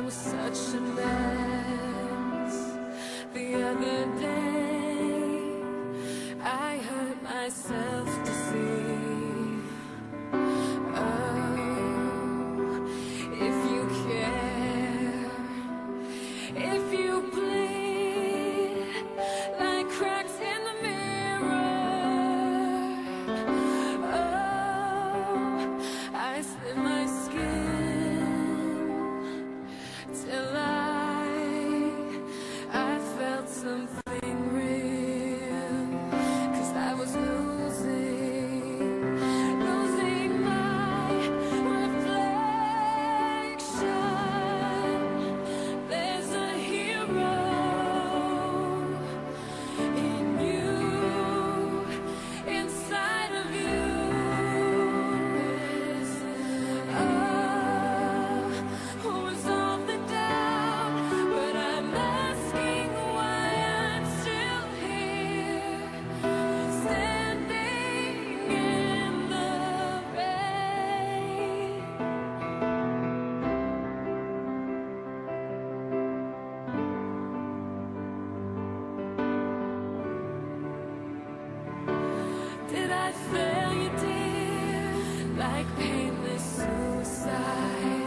was such a mess the other day. fail you, dear, like painless suicide.